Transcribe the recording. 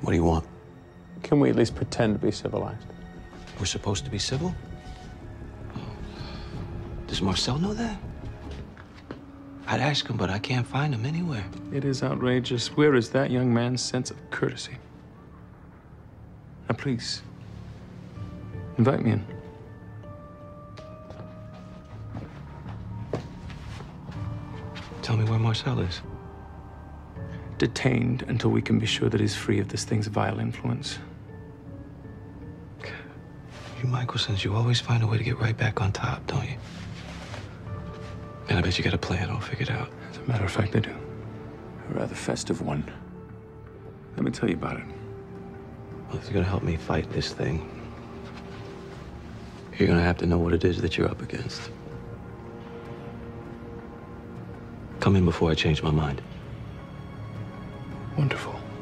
What do you want? Can we at least pretend to be civilized? We're supposed to be civil? Does Marcel know that? I'd ask him, but I can't find him anywhere. It is outrageous. Where is that young man's sense of courtesy? Now, please, invite me in. Tell me where Marcel is. Detained until we can be sure that he's free of this thing's vile influence. You Mikaelsons, you always find a way to get right back on top, don't you? Man, I bet you got a plan all figured out. As a matter of fact, I do. A rather festive one. Let me tell you about it. Well, if you're gonna help me fight this thing, you're gonna have to know what it is that you're up against. Come in before I change my mind. Wonderful.